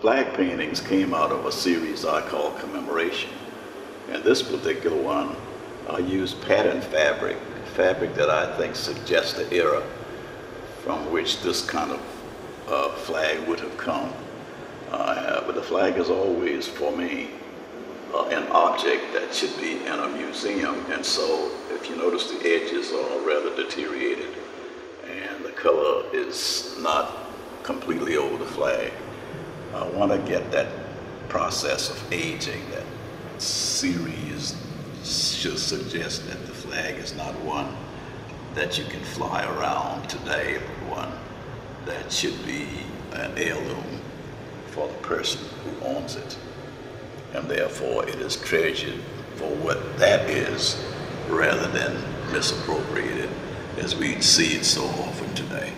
flag paintings came out of a series I call Commemoration. And this particular one, I used pattern fabric, fabric that I think suggests the era from which this kind of uh, flag would have come. Uh, but the flag is always, for me, uh, an object that should be in a museum. And so, if you notice, the edges are rather deteriorated, and the color is not completely over the flag. I want to get that process of aging, that series should suggest that the flag is not one that you can fly around today, but one that should be an heirloom for the person who owns it. And therefore, it is treasured for what that is rather than misappropriated as we see it so often today.